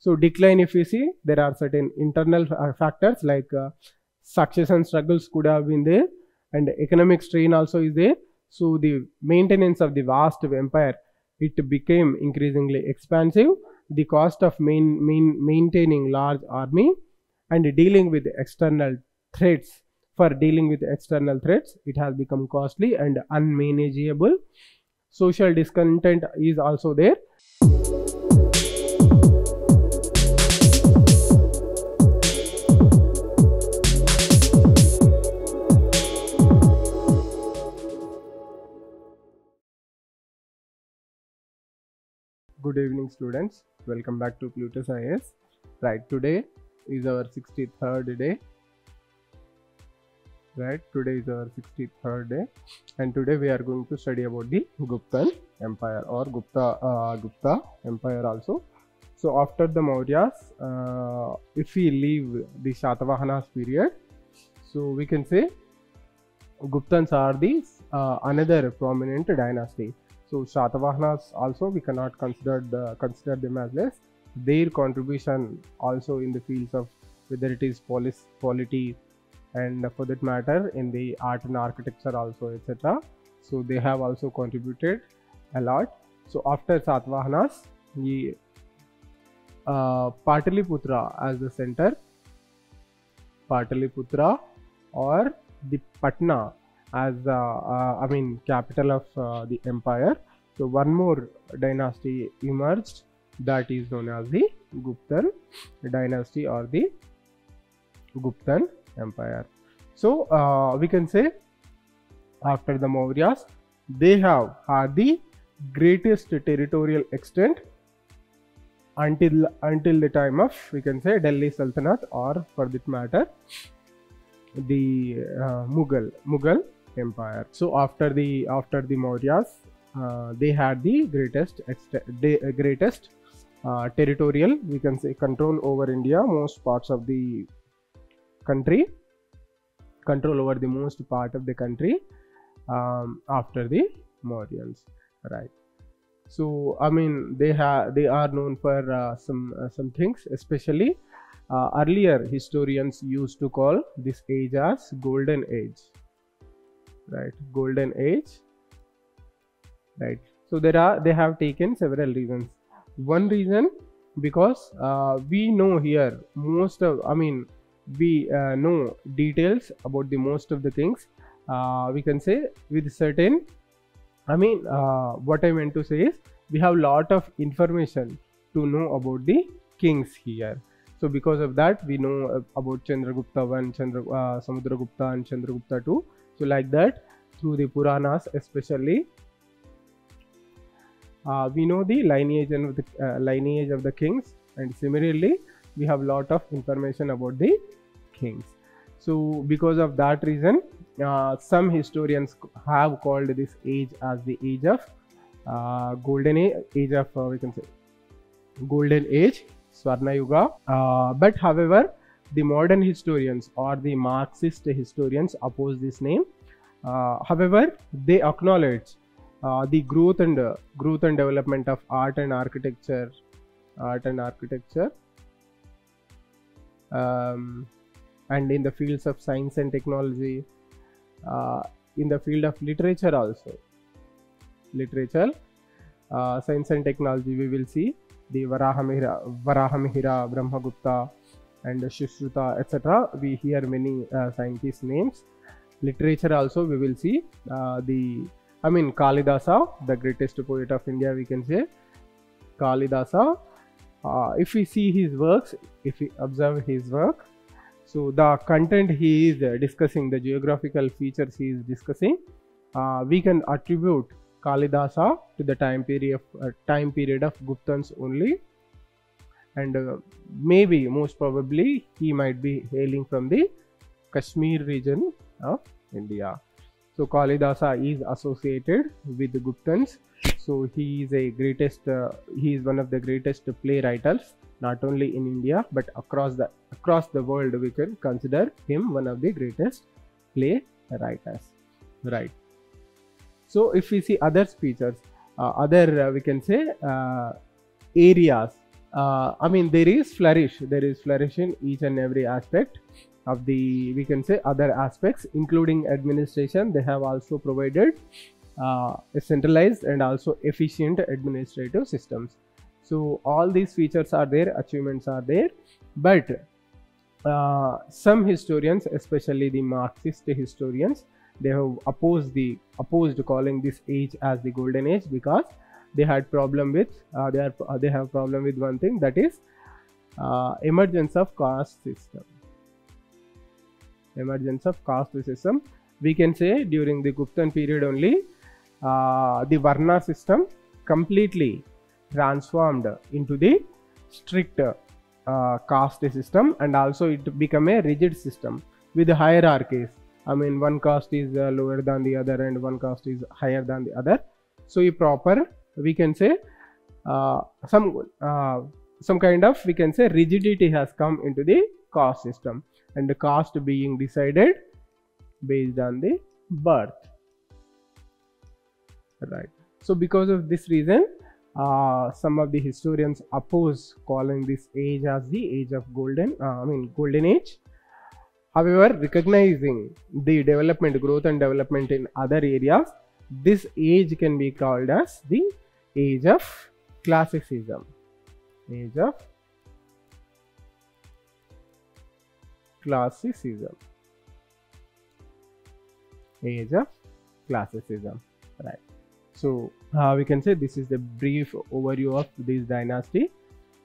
So decline, if we see, there are certain internal uh, factors like uh, succession struggles could have been there, and economic strain also is there. So the maintenance of the vast empire, it became increasingly expensive. The cost of main, main, maintaining large army and dealing with external threats. For dealing with external threats, it has become costly and unmanageable. Social discontent is also there. Good evening, students. Welcome back to Plutus IAS. Right, today is our 63rd day. Right, today is our 63rd day, and today we are going to study about the Guptan Empire or Gupta uh, Gupta Empire also. So after the Mauryas, uh, if we leave the Shatavahanas period, so we can say Guptans are the uh, another prominent dynasty. So Shatavahanas also we cannot consider consider them as less. Their contribution also in the fields of whether it is police, polity, and for that matter in the art and architecture also etc. So they have also contributed a lot. So after Satavahanas, the uh, Pataliputra as the center, Pataliputra or the Patna as uh, I mean capital of uh, the empire. So one more dynasty emerged that is known as the Guptan dynasty or the Guptan empire. So uh, we can say after the Mauryas they have had the greatest territorial extent until until the time of we can say Delhi Sultanate or for that matter the uh, Mughal Mughal empire. So after the after the Mauryas, uh, they had the greatest the uh, greatest territorial we can say control over India, most parts of the country, control over the most part of the country um, after the Mauryans, right? So I mean they have they are known for uh, some uh, some things, especially uh, earlier historians used to call this age as golden age right golden age right. So there are they have taken several reasons. One reason because uh, we know here most of i mean we uh, know details about the most of the things. Uh, we can say with certain i mean uh, what i meant to say is we have lot of information to know about the kings here. So because of that we know about chandragupta 1 chandra uh, samudragupta and chandragupta 2 so like that through the puranas especially. Uh, we know the lineage and the uh, lineage of the kings and similarly we have a lot of information about the kings. So because of that reason uh, some historians have called this age as the age of uh, golden age, age of uh, we can say golden age swarna yuga. Uh, but however the modern historians or the marxist historians oppose this name. However they acknowledge uh, the growth and uh, growth and development of art and architecture art and architecture um, and in the fields of science and technology uh, in the field of literature also. Literature science and technology we will see the varahamihira varahamihira brahmagupta and Sushruta etc we hear many scientist names literature also we will see the I mean Kalidasa, the greatest poet of India, we can say. Kalidasa. Uh, if we see his works, if we observe his work, so the content he is uh, discussing, the geographical features he is discussing, uh, we can attribute Kalidasa to the time period of time period of Guptans only, and maybe most probably he might be hailing from the Kashmir region of India. So Kalidasa is associated with the Guptans. So he is a greatest. Uh, he is one of the greatest playwrights, not only in India but across the across the world. We can consider him one of the greatest playwrights. Right. So if we see other speeches, uh, other uh, we can say areas uh, I mean there is flourish. There is flourish in each and every aspect of the we can say other aspects including administration. They have also provided uh, a centralized and also efficient administrative systems. So all these features are there achievements are there but uh, some historians especially the marxist historians they have opposed the opposed calling this age as the golden age because they had problem with uh, they are uh, they have problem with one thing that is uh, emergence of caste system. Emergence of caste system we can say during the guptan period only uh, the varna system completely transformed into the strict uh, caste system and also it become a rigid system with hierarchies. I mean one caste is uh, lower than the other and one caste is higher than the other. So a proper we can say uh, some uh, some kind of we can say rigidity has come into the caste system. And the caste being decided based on the birth. Right. So because of this reason uh, some of the historians oppose calling this age as the age of golden uh, i mean golden age. However recognizing the development growth and development in other areas this age can be called as the age of classicism. Age of classicism. Age of classicism. Right. So uh, we can say this is the brief overview of this dynasty.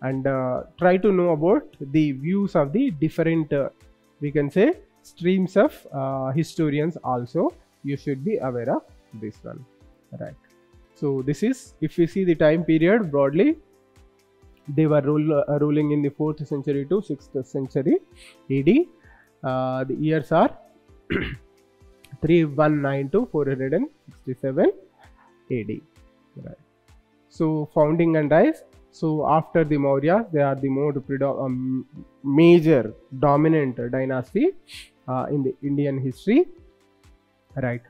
And uh, try to know about the views of the different uh, we can say streams of uh, historians also. You should be aware of this one. Right. So this is if we see the time period broadly they were rule, uh, ruling in the 4th century to 6th century AD uh, the years are 319 to 467 AD right. So founding and rise. So after the Maurya they are the more um, major dominant dynasty uh, in the Indian history. Right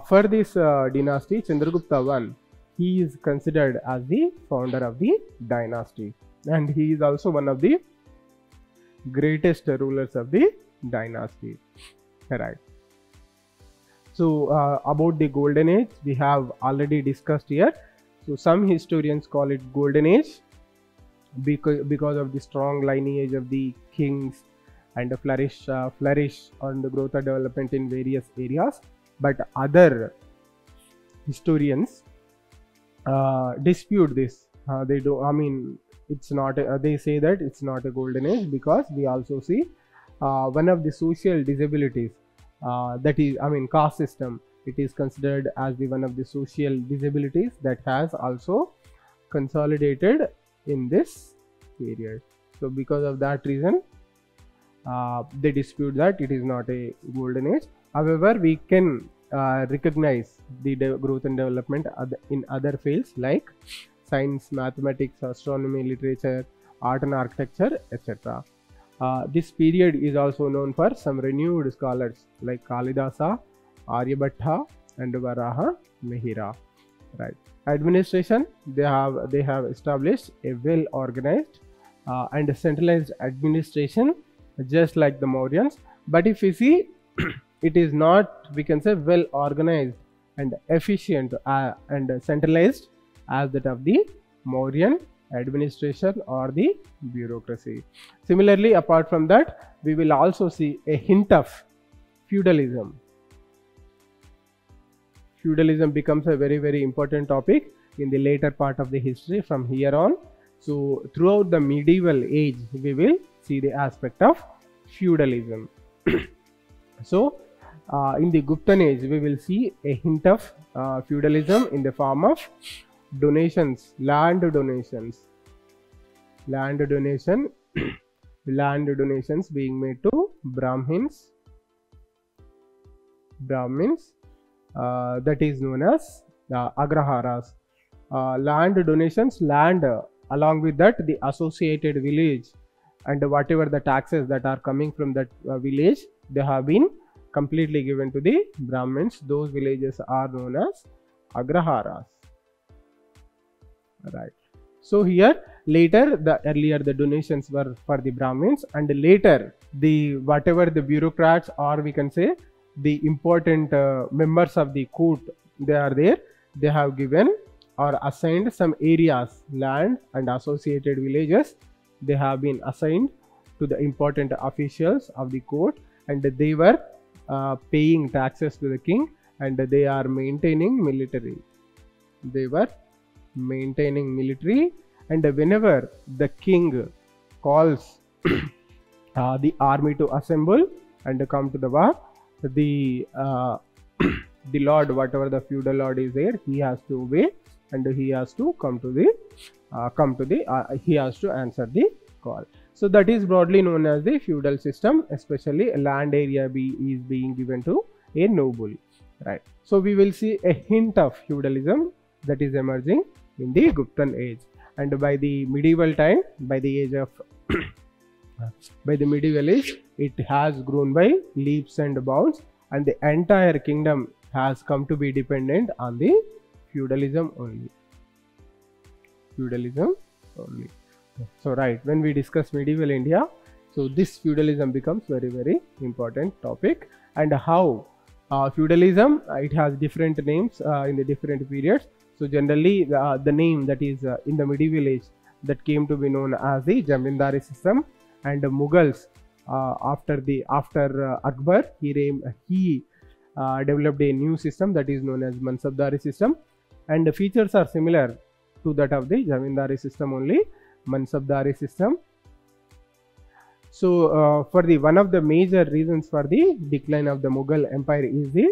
for this uh, dynasty, Chandragupta I, he is considered as the founder of the dynasty and he is also one of the greatest rulers of the dynasty. Right. So uh, about the golden age, we have already discussed here. So some historians call it golden age because because of the strong lineage of the kings and the flourish uh, flourish on the growth and development in various areas but other historians uh, dispute this. Uh, they do i mean it's not a, they say that it's not a golden age because we also see uh, one of the social disabilities uh, that is i mean caste system. It is considered as the one of the social disabilities that has also consolidated in this period. So because of that reason uh, they dispute that it is not a golden age However, we can uh, recognize the growth and development in other fields like science, mathematics, astronomy, literature, art and architecture, etc. Uh, this period is also known for some renewed scholars like Kalidasa, Aryabhatta, and Varaha Mihira. Right. Administration they have they have established a well organized uh, and centralized administration just like the Mauryans. But if we see it is not we can say well organized and efficient uh, and centralized as that of the Mauryan administration or the bureaucracy. Similarly, apart from that, we will also see a hint of feudalism. Feudalism becomes a very very important topic in the later part of the history from here on. So, throughout the medieval age, we will see the aspect of feudalism. so, uh, in the Guptan age, we will see a hint of uh, feudalism in the form of donations, land donations, land donation, land donations being made to Brahmins, Brahmins, uh, that is known as agraharas. Uh, land donations, land uh, along with that the associated village. And whatever the taxes that are coming from that uh, village, they have been completely given to the Brahmins. Those villages are known as Agraharas. Right. So here later the earlier the donations were for the brahmins and later the whatever the bureaucrats or we can say the important uh, members of the court they are there they have given or assigned some areas land and associated villages they have been assigned to the important officials of the court and they were paying taxes to the king and they are maintaining military. They were maintaining military and whenever the king calls uh, the army to assemble and come to the war the uh, the lord whatever the feudal lord is there he has to obey and he has to come to the uh, come to the uh, he has to answer the call so that is broadly known as the feudal system especially land area be is being given to a noble right? So we will see a hint of feudalism that is emerging in the guptan age. And by the medieval time by the age of by the medieval age it has grown by leaps and bounds and the entire kingdom has come to be dependent on the feudalism only. Feudalism only so right when we discuss medieval india so this feudalism becomes very very important topic. And how uh, feudalism uh, it has different names uh, in the different periods. So generally uh, the name that is uh, in the medieval age that came to be known as the jamindari system and the mughals uh, after the after uh, akbar he he uh, developed a new system that is known as mansabdari system and the features are similar to that of the jamindari system only mansabdari system. So uh, for the one of the major reasons for the decline of the mughal empire is the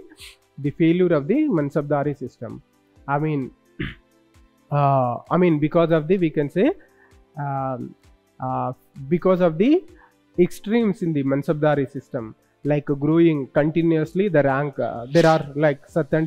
the failure of the mansabdari system. I mean uh, i mean because of the we can say um, uh, because of the extremes in the mansabdari system like growing continuously the rank uh, there are like sat and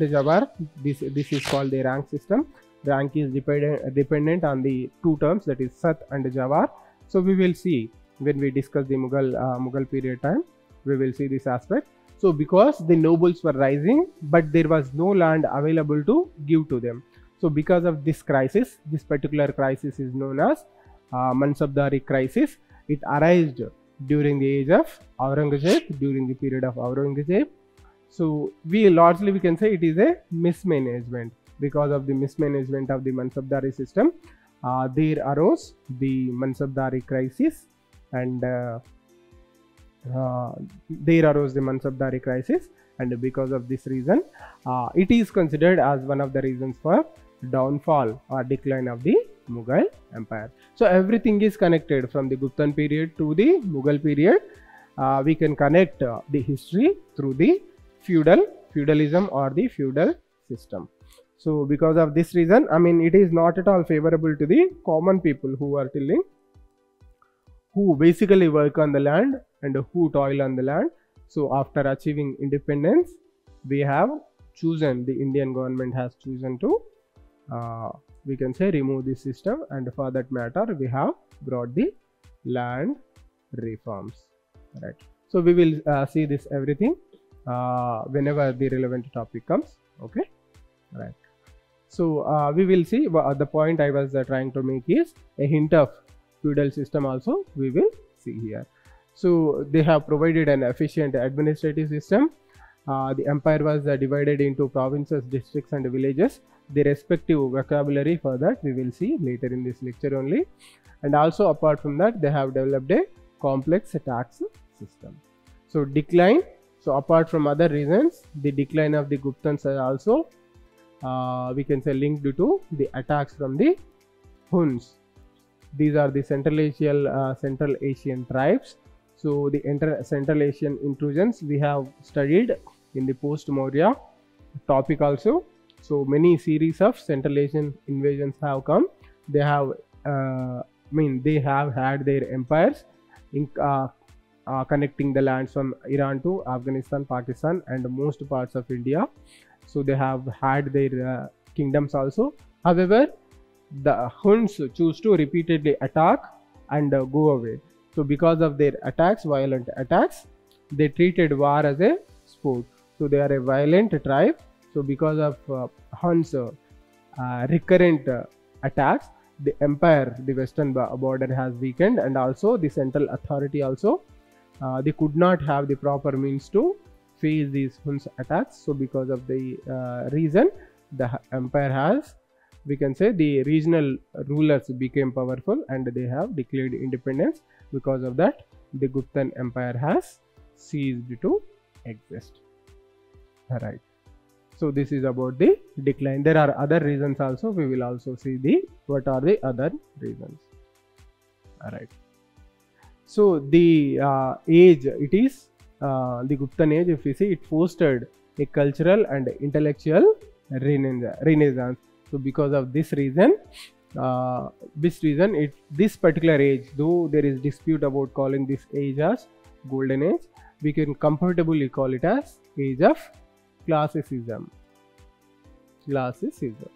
this this is called the rank system rank is dependent dependent on the two terms that is sat and jawar. So we will see when we discuss the mughal uh, mughal period time we will see this aspect. So because the nobles were rising but there was no land available to give to them. So because of this crisis this particular crisis is known as uh, mansabdari crisis. It arose during the age of aurangzeb during the period of aurangzeb. So we largely we can say it is a mismanagement because of the mismanagement of the mansabdari system uh, there arose the mansabdari crisis and uh, uh, there arose the mansabdari crisis and because of this reason uh, it is considered as one of the reasons for downfall or decline of the mughal empire. So everything is connected from the guptan period to the mughal period. Uh, we can connect uh, the history through the feudal feudalism or the feudal system so because of this reason i mean it is not at all favorable to the common people who are tilling who basically work on the land and who toil on the land. So after achieving independence we have chosen the indian government has chosen to uh, we can say remove this system. And for that matter we have brought the land reforms right? So we will uh, see this everything uh, whenever the relevant topic comes okay? Right so uh, we will see wha- the point i was uh, trying to make is a hint of feudal system also we will see here. So they have provided an efficient administrative system. Uh, the empire was uh, divided into provinces districts and villages. The respective vocabulary for that we will see later in this lecture only. And also apart from that they have developed a complex tax system. So decline so apart from other reasons the decline of the guptans are also uh, we can say linked to the attacks from the huns. These are the central asian uh, central asian tribes. So the central asian intrusions we have studied in the post maurya topic also. So many series of central asian invasions have come. They have uh, i mean they have had their empires in, uh, uh, connecting the lands from iran to afghanistan pakistan and most parts of india so they have had their uh, kingdoms also. However the huns choose to repeatedly attack and uh, go away. So because of their attacks violent attacks they treated war as a sport. So they are a violent tribe. So because of uh, huns uh, uh, recurrent uh, attacks the empire the western border has weakened and also the central authority also they could not have the proper means to face these Huns attacks. So because of the uh, reason the empire has we can say the regional rulers became powerful and they have declared independence. Because of that the guptan empire has ceased to exist. Alright. so this is about the decline. There are other reasons also. We will also see the what are the other reasons. All right. So the uh, age it is the guptan age if we see it fostered a cultural and intellectual renaissance renaissance. So because of this reason uh, this reason it this particular age though there is dispute about calling this age as golden age we can comfortably call it as age of classicism. Classicism.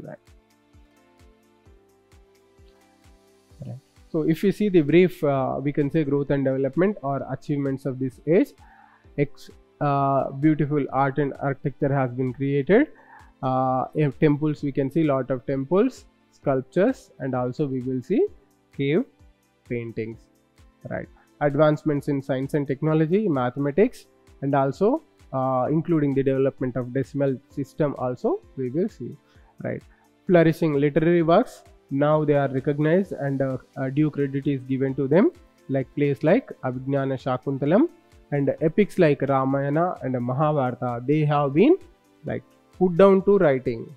Right so if you see the brief uh, we can say growth and development or achievements of this age ex uh, beautiful art and architecture has been created. Uh, temples we can see lot of temples sculptures and also we will see cave paintings right? Advancements in science and technology mathematics and also uh, including the development of decimal system also we will see right? Flourishing literary works now they are recognized and uh, due credit is given to them like plays like abhignana shakuntalam and epics like ramayana and mahabharata. They have been like put down to writing.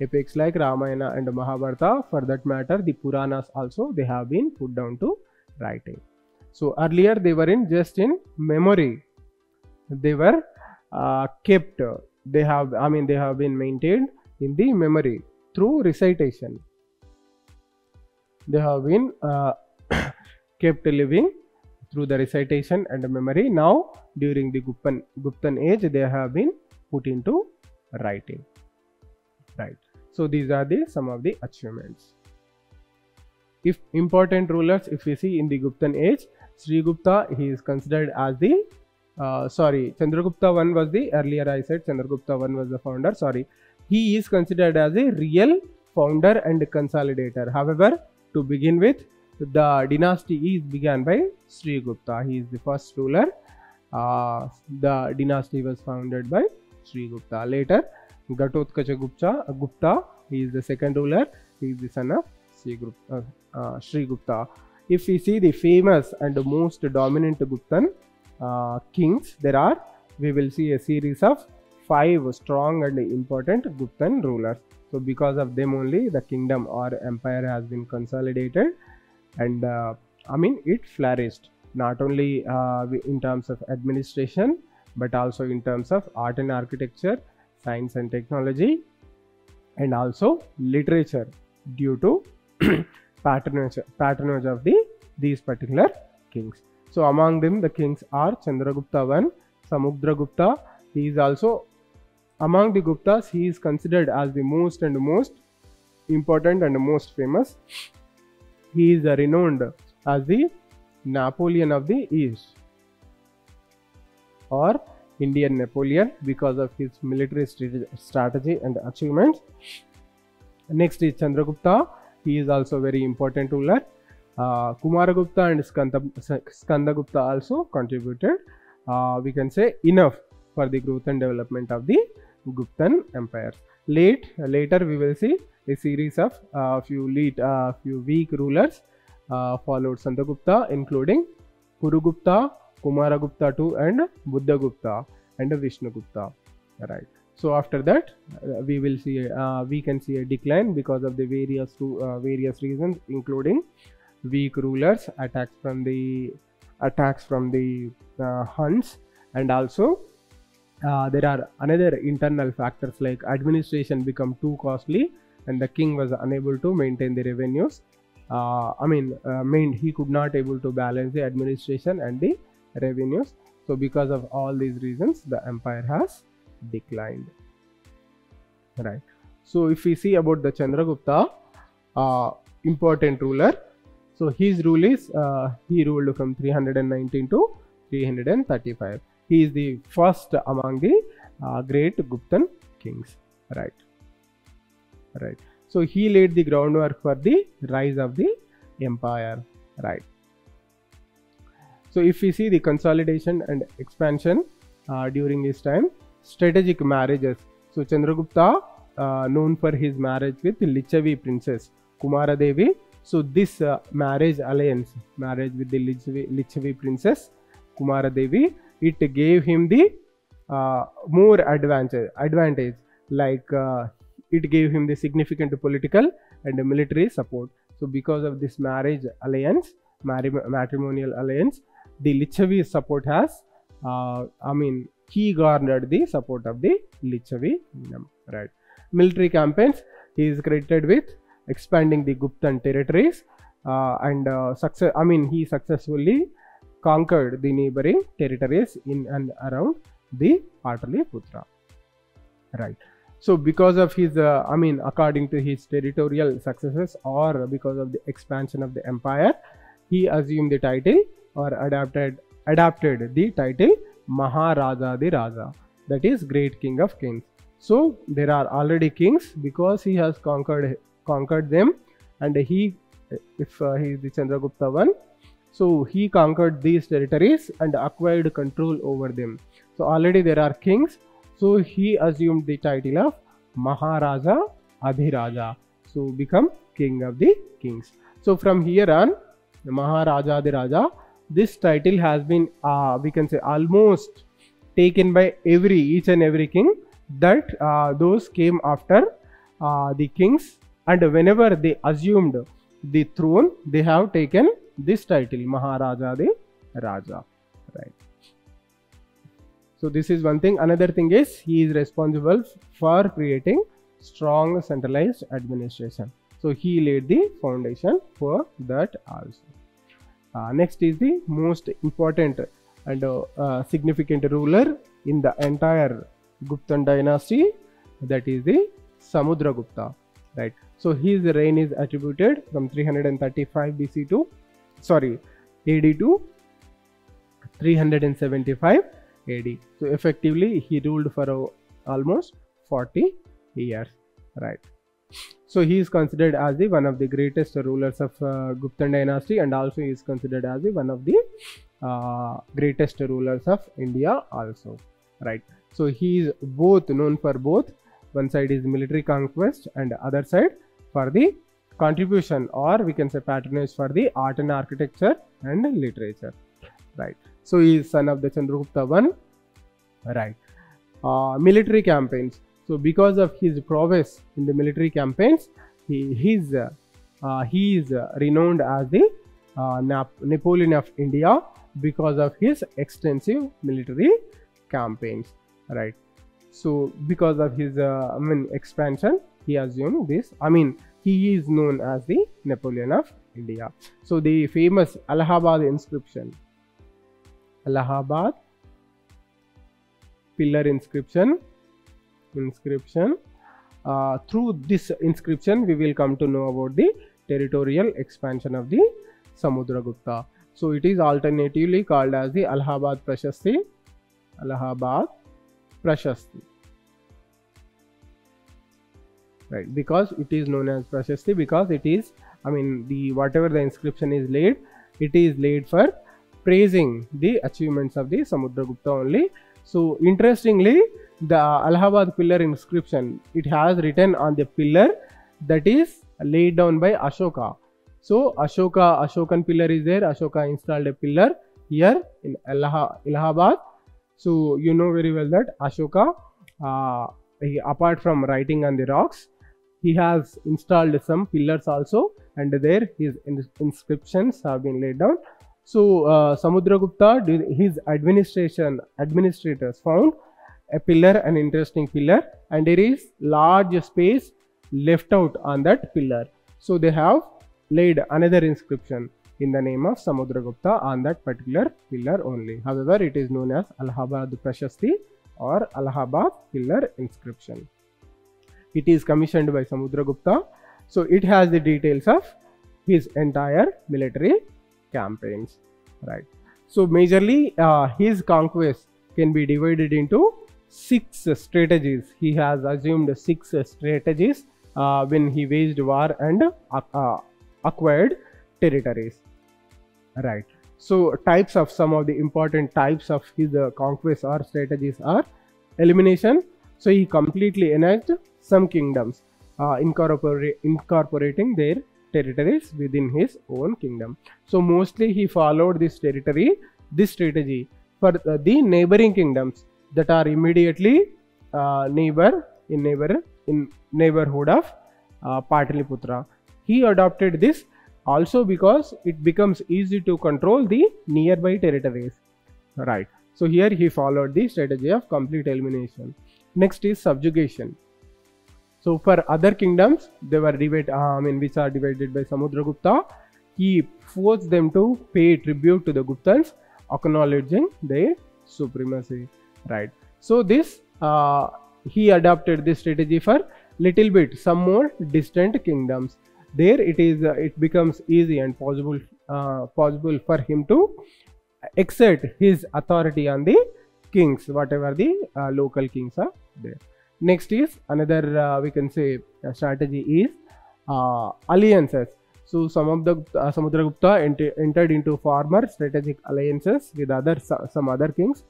Epics like ramayana and mahabharata for that matter the puranas also they have been put down to writing. So earlier they were in just in memory. They were uh, kept. They have i mean they have been maintained in the memory through recitation. They have been uh, kept living through the recitation and memory. Now during the guptan guptan age they have been put into writing. Right. So these are the some of the achievements. If important rulers if we see in the guptan age sri gupta he is considered as the uh, sorry chandragupta one was the earlier i said chandragupta one was the founder sorry he is considered as a real founder and consolidator. However to begin with the dynasty is began by sri gupta. He is the first ruler. Uh, the dynasty was founded by sri gupta. Later ghatotkacha gupta gupta he is the second ruler. He is the son of sri gupta, uh, uh, sri gupta. If we see the famous and most dominant guptan uh, kings there are we will see a series of five strong and important guptan rulers. So because of them only the kingdom or empire has been consolidated and uh, i mean it flourished. Not only uh, in terms of administration but also in terms of art and architecture science and technology and also literature due to patronage patronage of the these particular kings. So among them the kings are chandragupta i samudragupta he is also among the guptas he is considered as the most and most important and most famous. He is renowned as the napoleon of the east or indian napoleon because of his military strategy and achievements. Next is chandragupta. He is also very important ruler. Uh, kumaragupta and skanda, skandagupta also contributed. Uh, we can say enough for the growth and development of the guptan empire. Late later we will see a series of uh, few lead uh, few weak rulers uh, followed skandagupta including purugupta kumaragupta II and buddhagupta and vishnugupta right. So after that uh, we will see uh, we can see a decline because of the various uh, various reasons including weak rulers attacks from the attacks from the huns and also uh, there are another internal factors like administration become too costly and the king was unable to maintain the revenues. Uh, i mean uh, he could not able to balance the administration and the revenues. So because of all these reasons the empire has declined. Right. So if we see about the chandragupta uh, important ruler. So his rule is uh, he ruled from 319 to 335 he is the first among the uh, great guptan kings right right So he laid the groundwork for the rise of the empire, right? So if we see the consolidation and expansion uh, during his time, strategic marriages. So Chandragupta, uh, known for his marriage with Lichavi princess Kumara Devi. So this uh, marriage alliance, marriage with the Lichavi, Lichavi princess Kumara Devi, it gave him the uh, more advantage, advantage like uh, it gave him the significant political and military support. So because of this marriage alliance, matrimonial alliance, the Lichavi support has, uh, I mean, he garnered the support of the Lichavi right? Military campaigns, he is credited with expanding the Guptan territories uh, and uh, success, I mean, he successfully conquered the neighboring territories in and around the Pataliputra, right? So because of his, uh, I mean, according to his territorial successes or because of the expansion of the empire, he assumed the title or adapted adapted the title Maharaja Adhiraja, that is Great King of Kings. So there are already kings because he has conquered conquered them, and he, if uh, he is the Chandragupta one, so he conquered these territories and acquired control over them. So already there are kings so he assumed the title of Maharaja Adhiraja. So become king of the kings. So from here on, Maharaja Adhiraja, this title has been, uh, we can say almost taken by every, each and every king that uh, those came after uh, the kings and whenever they assumed the throne, they have taken this title, Maharaja the Raja, right. So this is one thing. Another thing is he is responsible for creating strong centralized administration. So he laid the foundation for that also. Uh, next is the most important and uh, uh, significant ruler in the entire Guptan dynasty that is the Samudragupta right so his reign is attributed from 335 BC to sorry AD to 375 AD. So effectively he ruled for uh, almost 40 years, right? So he is considered as the one of the greatest rulers of uh, Guptan dynasty and also he is considered as the one of the uh, greatest rulers of India also, right? So he is both known for both. One side is military conquest and other side for the contribution or we can say patronage for the art and architecture and literature, right? So he is son of the Chandragupta one, right? Uh, military campaigns. So because of his prowess in the military campaigns, he he's uh, he is renowned as the uh, Nap Napoleon of India because of his extensive military campaigns, right? So because of his uh, I mean expansion, he assumed this. I mean he is known as the Napoleon of India. So the famous Allahabad inscription. Allahabad pillar inscription. Inscription. Uh, through this inscription we will come to know about the territorial expansion of the Samudragupta so it is alternatively called as the Allahabad Prashasti. Allahabad Prashasti right because it is known as Prashasti because it is I mean the whatever the inscription is laid it is laid for praising the achievements of the Samudragupta only. So interestingly, the Allahabad pillar inscription, it has written on the pillar that is laid down by Ashoka. So Ashoka, Ashokan pillar is there. Ashoka installed a pillar here in Allahabad. So you know very well that Ashoka, uh, he, apart from writing on the rocks, he has installed some pillars also and there his inscriptions have been laid down so uh, Samudragupta, his administration administrators found a pillar, an interesting pillar, and there is large space left out on that pillar. So they have laid another inscription in the name of Samudragupta on that particular pillar only. However, it is known as Allahabad Prashasti or Allahabad pillar inscription. It is commissioned by Samudragupta. So it has the details of his entire military campaigns right so majorly uh, his conquest can be divided into six strategies he has assumed six strategies uh, when he waged war and uh, acquired territories. Right. So types of some of the important types of his uh, conquest or strategies are elimination. So he completely annexed some kingdoms, uh, incorporating their territories within his own kingdom. So mostly he followed this territory, this strategy for the neighboring kingdoms that are immediately uh, neighbor in neighbor in neighborhood of uh, Pataliputra. He adopted this also because it becomes easy to control the nearby territories. Right. So here he followed the strategy of complete elimination. Next is subjugation. So for other kingdoms, they were divided, uh, I mean, which are divided by Samudragupta. He forced them to pay tribute to the Guptans, acknowledging their supremacy. Right. So this uh, he adopted this strategy for little bit some more distant kingdoms there it is uh, it becomes easy and possible uh, possible for him to exert his authority on the kings whatever the uh, local kings are there. Next is another uh, we can say strategy is uh, alliances. So some of the uh, samudragupta ent entered into former strategic alliances with other some other kings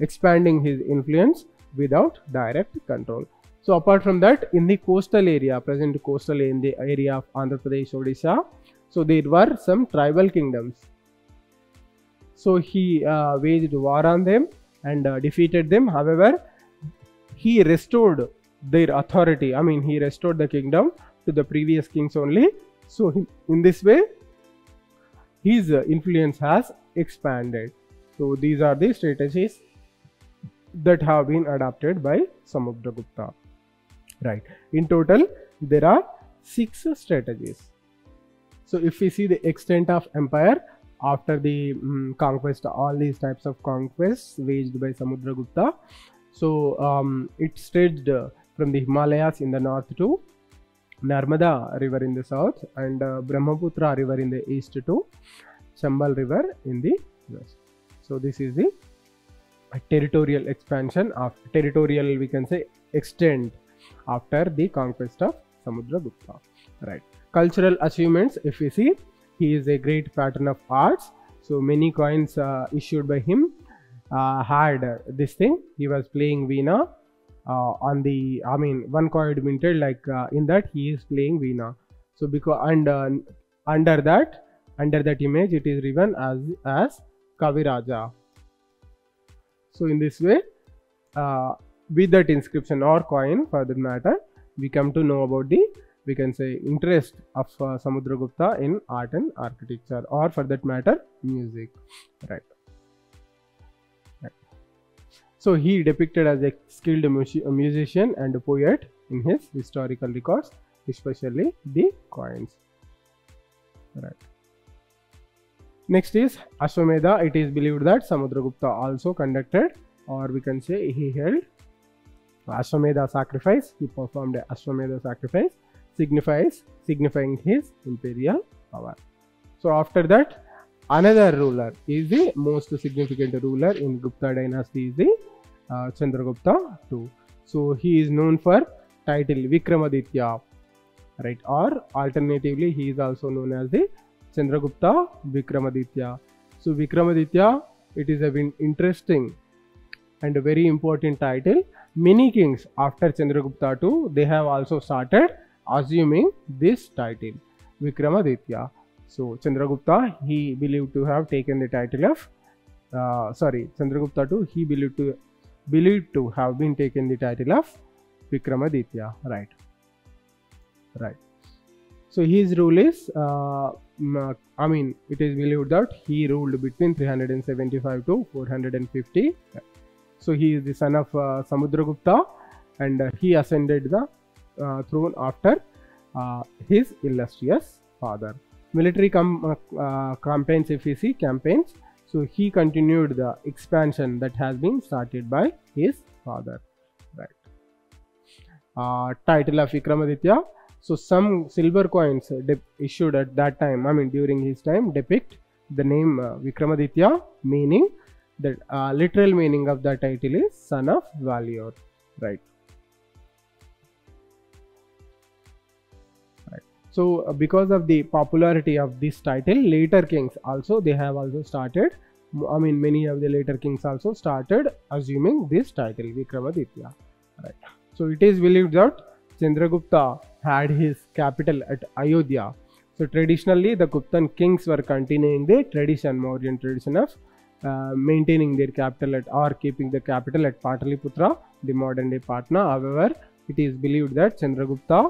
expanding his influence without direct control. So apart from that, in the coastal area, present coastal in the area of Andhra Pradesh, Odisha, so there were some tribal kingdoms. So he uh, waged war on them and uh, defeated them. However, he restored their authority. I mean, he restored the kingdom to the previous kings only. So he, in this way, his uh, influence has expanded. So these are the strategies that have been adopted by Samudragupta right in total there are six strategies so if we see the extent of empire after the um, conquest all these types of conquests waged by samudragupta so um, it stretched uh, from the himalayas in the north to narmada river in the south and uh, brahmaputra river in the east to chambal river in the west so this is the territorial expansion of territorial we can say extent after the conquest of Samudragupta. Right. Cultural achievements, if we see, he is a great pattern of arts. So many coins uh, issued by him uh, had uh, this thing. He was playing Veena uh, on the, I mean, one coin minted like uh, in that he is playing Veena. So because and under that, under that image, it is written as as Kaviraja. So in this way, with that inscription or coin for that matter we come to know about the we can say interest of uh, Samudragupta in art and architecture or for that matter music right? So he depicted as a skilled musician and a poet in his historical records especially the coins. Right. Next is ashwamedha. It is believed that samudragupta also conducted or we can say he held Ashwamedha sacrifice, he performed Ashwamedha sacrifice, signifies signifying his imperial power. So after that, another ruler is the most significant ruler in Gupta dynasty is the uh, Chandragupta II. So he is known for title Vikramaditya, right? Or alternatively, he is also known as the Chandragupta Vikramaditya. So Vikramaditya, it is a interesting and a very important title many kings after Chandragupta II, they have also started assuming this title, Vikramaditya. So Chandragupta, he believed to have taken the title of, uh, sorry, Chandragupta too, he believed to believed to have been taken the title of Vikramaditya, right? Right. So his rule is, uh, I mean, it is believed that he ruled between 375 to 450 so he is the son of uh, Samudragupta and uh, he ascended the throne after uh, his illustrious father. Military com uh, campaigns, if we see campaigns, so he continued the expansion that has been started by his father. Right. Uh, title of Vikramaditya. So some silver coins issued at that time, I mean during his time, depict the name Vikramaditya, meaning the uh, literal meaning of the title is son of valor right so uh, because of the popularity of this title later kings also they have also started i mean many of the later kings also started assuming this title vikramaditya right? So it is believed that chandragupta had his capital at ayodhya. So traditionally the guptan kings were continuing the tradition mauryan tradition of uh, maintaining their capital at or keeping the capital at pataliputra the modern day patna. However it is believed that chandragupta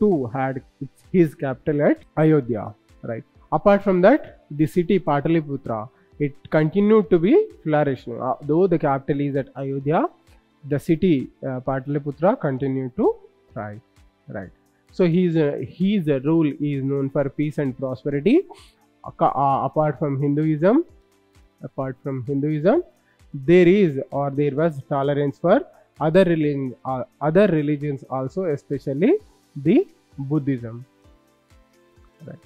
too had his capital at Ayodhya, right? Apart from that, the city Pataliputra, it continued to be flourishing. Uh, though the capital is at Ayodhya, the city uh, Pataliputra continued to thrive, right? So his uh, his rule is known for peace and prosperity. Uh, apart from Hinduism, apart from Hinduism, there is or there was tolerance for other religion, uh, other religions also, especially the Buddhism. Right.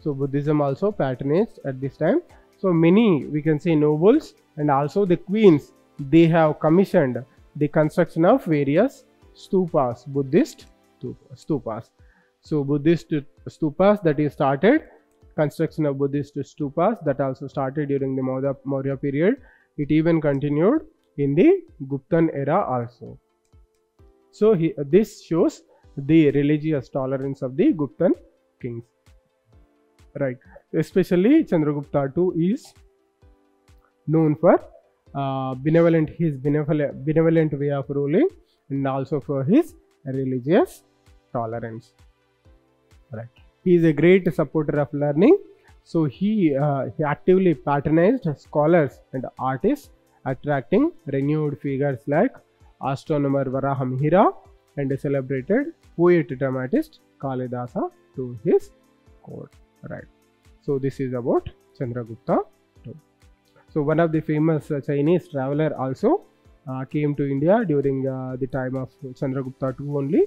So Buddhism also patronized at this time. So many we can say nobles and also the queens they have commissioned the construction of various stupas, Buddhist stupas. So Buddhist stupas that is started construction of Buddhist stupas that also started during the Maurya, period. It even continued in the Guptan era also. So he, this shows the religious tolerance of the Guptan kings. Right. Especially Chandragupta II is known for uh, benevolent his benevolent, benevolent way of ruling and also for his religious tolerance. Right. He is a great supporter of learning. So he, uh, he actively patronized scholars and artists, attracting renewed figures like astronomer Varaha Mihira and a celebrated poet dramatist Kalidasa to his court. Right. So this is about Chandragupta II. So one of the famous uh, Chinese traveler also uh, came to India during uh, the time of Chandragupta II only.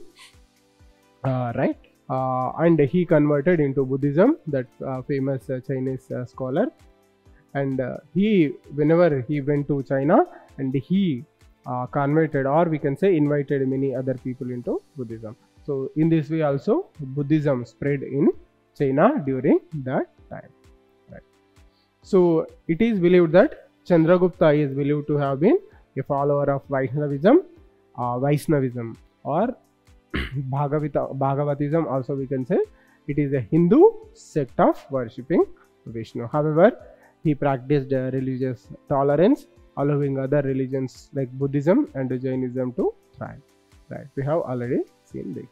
Uh, right. Uh, and he converted into Buddhism, that uh, famous Chinese scholar. And he, whenever he went to China, and he uh, converted, or we can say, invited many other people into Buddhism. So, in this way, also Buddhism spread in China during that time. Right. So, it is believed that Chandragupta is believed to have been a follower of Vaishnavism, uh, Vaishnavism, or Bhagavata, Bhagavatism also we can say it is a Hindu sect of worshipping Vishnu. However, he practiced religious tolerance, allowing other religions like Buddhism and Jainism to thrive. Right, we have already seen this.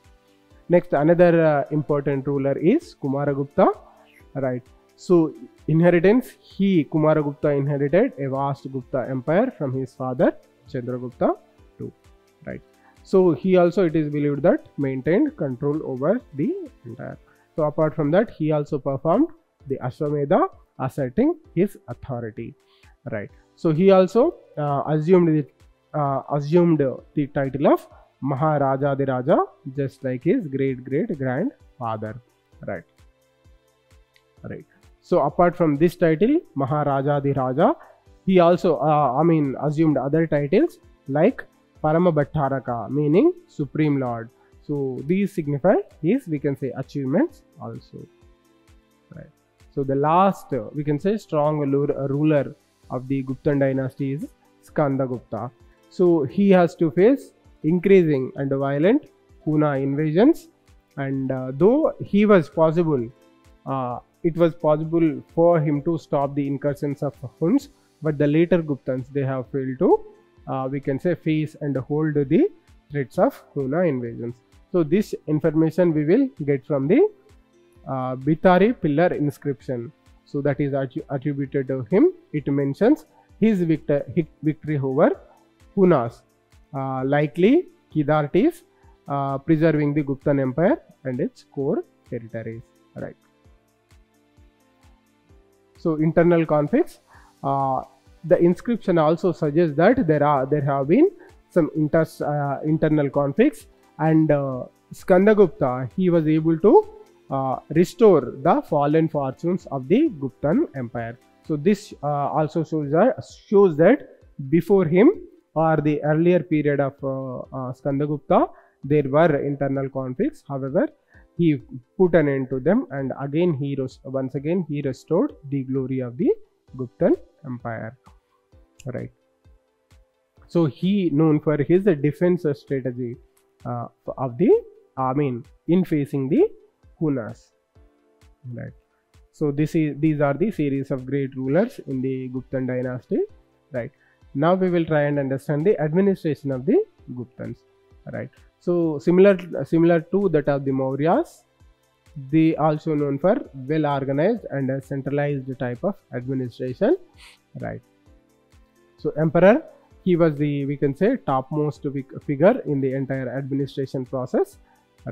Next, another uh, important ruler is Kumaragupta. Right, so inheritance he Kumaragupta inherited a vast Gupta empire from his father Chandragupta too. Right. So he also it is believed that maintained control over the entire. So apart from that, he also performed the Ashwamedha, asserting his authority. Right. So he also uh, assumed the uh, assumed the title of Maharaja Adhiraja, just like his great great grandfather. Right. Right. So apart from this title, Maharaja Adhiraja, he also uh, I mean assumed other titles like Paramabhattaraka, meaning Supreme Lord. So these signify his, we can say, achievements also. Right. So the last, uh, we can say, strong ruler of the Guptan dynasty is Skandagupta. So he has to face increasing and violent Huna invasions, and uh, though he was possible, uh, it was possible for him to stop the incursions of Huns, but the later Guptans they have failed to uh, we can say face and hold the threats of Huna invasions. So this information we will get from the uh, Bhitari pillar inscription. So that is attributed to him. It mentions his victor- hi- victory over Hunas, uh, likely Kidarites, uh, preserving the Guptan Empire and its core territories. Right. So internal conflicts. Uh, the inscription also suggests that there are there have been some inter, uh, internal conflicts and uh, skandagupta he was able to uh, restore the fallen fortunes of the guptan empire. So this uh, also shows that shows that before him or the earlier period of uh, uh, skandagupta there were internal conflicts. However he put an end to them and again he once again he restored the glory of the Guptan empire. Right. So he known for his defense strategy uh, of the I mean in facing the Hunas right so this is these are the series of great rulers in the Guptan dynasty right? Now we will try and understand the administration of the Guptans right? So similar similar to that of the Mauryas they also known for well organized and a centralized type of administration right? So emperor he was the we can say topmost figure in the entire administration process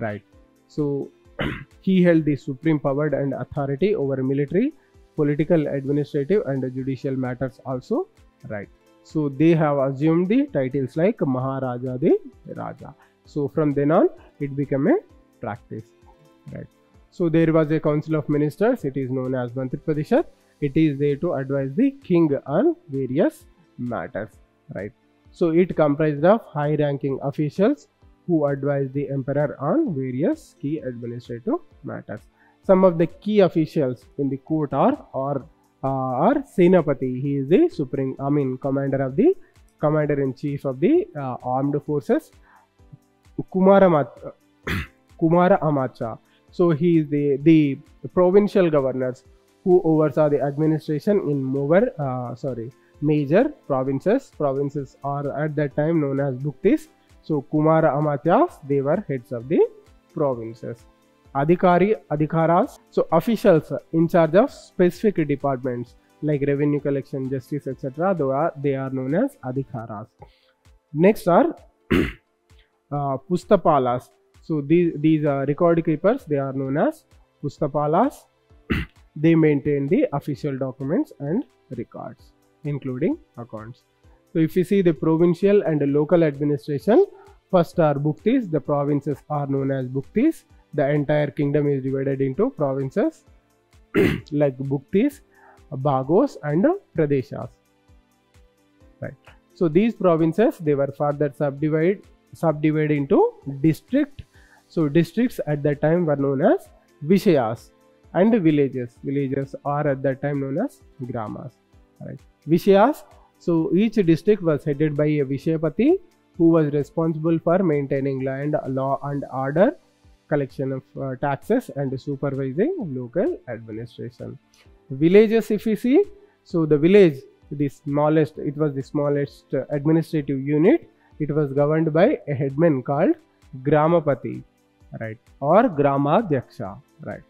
right? So he held the supreme power and authority over military political administrative and judicial matters also right. So they have assumed the titles like maharaja the raja. So from then on it became a practice right. So there was a council of ministers it is known as mantri parishad it is there to advise the king on various matters right. So it comprised of high ranking officials who advised the emperor on various key administrative matters. Some of the key officials in the court are or uh, are senapati. He is the supreme i mean commander of the commander in chief of the uh, armed forces kumara Mat- kumara amatya so he is the the provincial governors who oversaw the administration in mover uh, sorry major provinces. Provinces are at that time known as bhuktis so kumara amatyas they were heads of the provinces. Adhikari adhikaras so officials in charge of specific departments like revenue collection justice etc they are they are known as adhikaras. Next are uh, pustapalas. So these these are record keepers. They are known as pustapalas. They maintain the official documents and records including accounts so if you see the provincial and the local administration first are bhuktis the provinces are known as bhuktis the entire kingdom is divided into provinces like bhuktis bagos and pradeshas. Right. So these provinces they were further subdivided subdivided into district. So districts at that time were known as vishayas and villages. Villages are at that time known as gramas. Right. Vishayas so each district was headed by a vishayapati who was responsible for maintaining land law and order collection of uh, taxes and supervising local administration. Villages if you see so the village the smallest it was the smallest administrative unit. It was governed by a headman called gramapati right or gramadhyaksha right.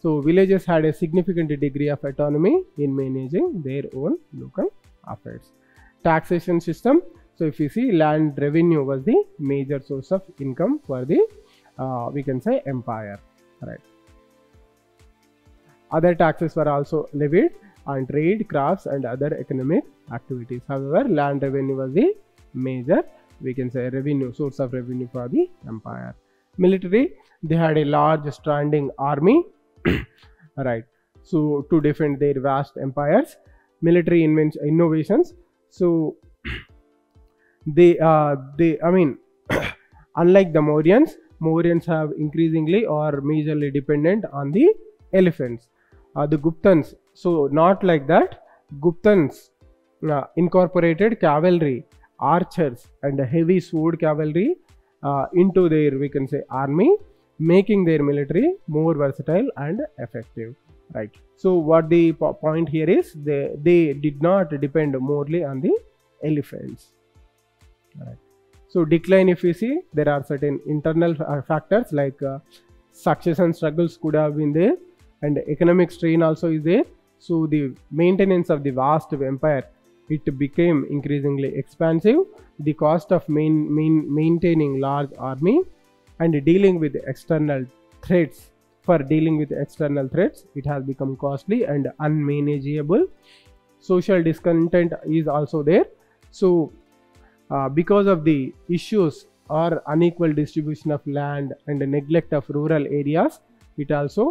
So villages had a significant degree of autonomy in managing their own local affairs. Taxation system. So if you see land revenue was the major source of income for the uh, we can say empire right? Other taxes were also levied on trade crafts and other economic activities. However land revenue was the major we can say revenue source of revenue for the empire. Military they had a large standing army right? So to defend their vast empires military innovations. So they uh they i mean unlike the mauryans mauryans have increasingly or majorly dependent on the elephants uh, the guptans. So not like that. Guptans uh, incorporated cavalry archers and heavy sword cavalry uh, into their we can say army making their military more versatile and effective right. So what the po- point here is they they did not depend morely on the elephants. Right. So decline if you see there are certain internal uh, factors like uh, succession struggles could have been there and economic strain also is there. So the maintenance of the vast empire it became increasingly expensive the cost of main, main, maintaining large army and dealing with external threats for dealing with external threats it has become costly and unmanageable social discontent is also there so uh, because of the issues or unequal distribution of land and the neglect of rural areas it also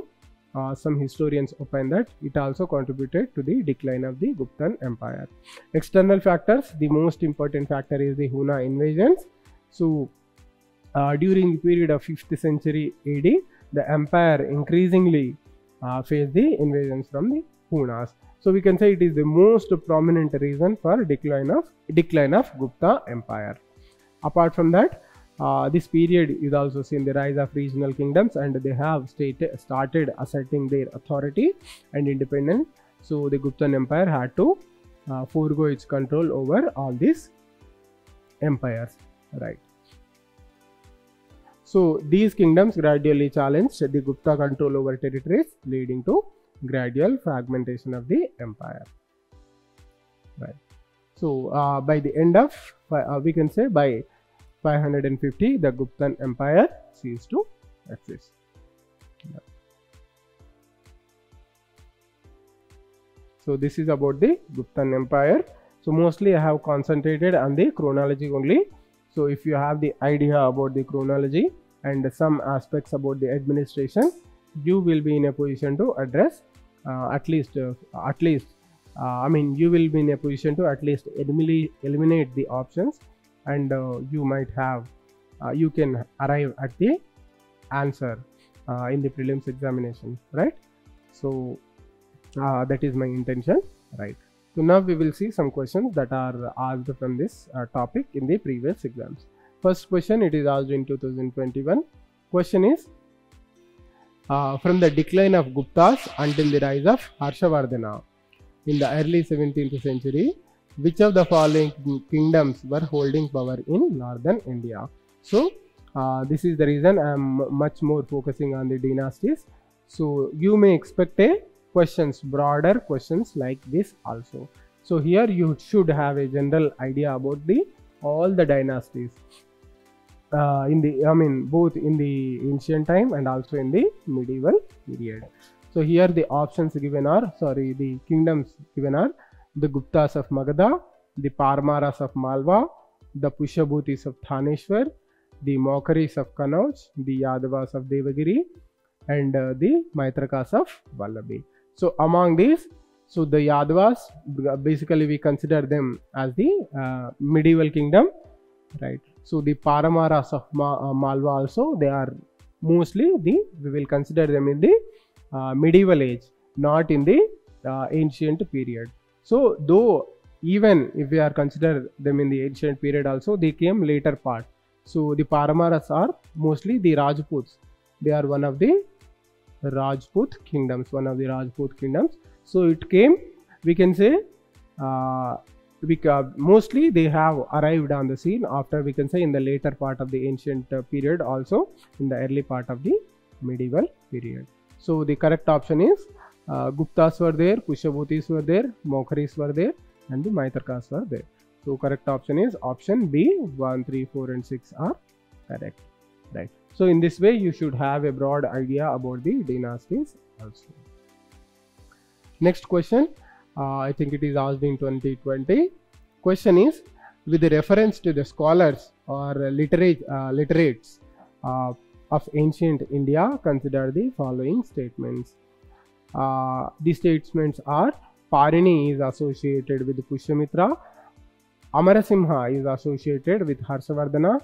uh, some historians opine that it also contributed to the decline of the Guptan Empire. External factors, the most important factor is the Huna invasions. So, uh, during the period of 5th century AD, the empire increasingly uh, faced the invasions from the Hunas. So we can say it is the most prominent reason for decline of decline of Gupta Empire. Apart from that, uh, this period is also seen the rise of regional kingdoms and they have stated, started asserting their authority and independence. So the Gupta Empire had to uh, forego its control over all these empires, right? So these kingdoms gradually challenged the Gupta control over territories, leading to gradual fragmentation of the empire. Right. So uh, by the end of, uh, we can say by 550, the Guptan Empire ceased to exist. So this is about the Guptan Empire. So mostly I have concentrated on the chronology only. So if you have the idea about the chronology and some aspects about the administration, you will be in a position to address uh, at least uh, at least uh, I mean you will be in a position to at least eliminate the options and uh, you might have uh, you can arrive at the answer uh, in the prelims examination right? So that is my intention right so now we will see some questions that are asked from this topic in the previous exams first question it is asked in 2021 question is uh, from the decline of Guptas until the rise of Harshavardhana in the early 17th century, which of the following kingdoms were holding power in northern India? So, uh, this is the reason I am much more focusing on the dynasties. So, you may expect a questions, broader questions like this also. So, here you should have a general idea about the all the dynasties uh, in the I mean both in the ancient time and also in the medieval period. So here the options given are sorry the kingdoms given are the Guptas of Magadha, the Paramaras of Malwa, the Pushyabhutis of Thaneshwar, the Maukharis of Kanauj, the Yadavas of Devagiri, and uh, the Maitrakas of Vallabhi. So among these, so the Yadavas basically we consider them as the uh, medieval kingdom, right? So the Paramaras of Ma, uh, Malwa also they are mostly the we will consider them in the uh, medieval age, not in the uh, ancient period. So though even if we are consider them in the ancient period also they came later part. So the Paramaras are mostly the Rajputs. They are one of the Rajput kingdoms, one of the Rajput kingdoms. So it came, we can say, uh, because mostly they have arrived on the scene after we can say in the later part of the ancient uh, period also in the early part of the medieval period. So the correct option is uh, guptas were there pushyabhutis were there maukharis were there and the maitrakas were there. So correct option is option b 1 3 4 and 6 are correct. Right so in this way you should have a broad idea about the dynasties also next question uh, I think it is asked in 2020. Question is, with reference to the scholars or literate, uh, literates uh, of ancient India, consider the following statements. Uh, the statements are Panini is associated with Pushyamitra, Amarasimha is associated with Harshavardhana,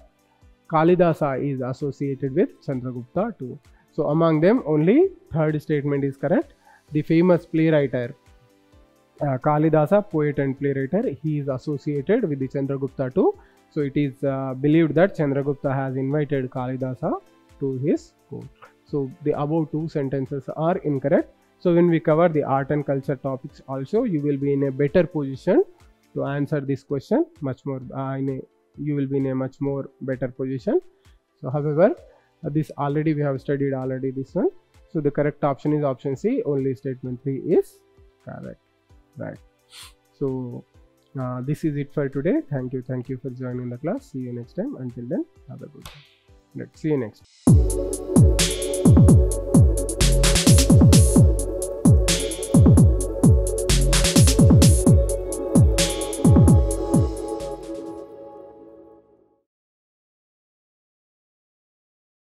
Kalidasa is associated with Chandragupta too. So among them only third statement is correct. The famous playwright uh, Kalidasa, poet and playwright, he is associated with the Chandragupta too. So it is uh, believed that Chandragupta has invited Kalidasa to his court. So the above two sentences are incorrect. So when we cover the art and culture topics also, you will be in a better position to answer this question much more. Uh, in a, you will be in a much more better position. So however, uh, this already we have studied already this one. So the correct option is option C. Only statement 3 is correct right so uh, this is it for today thank you thank you for joining the class see you next time until then have a good day let's see you next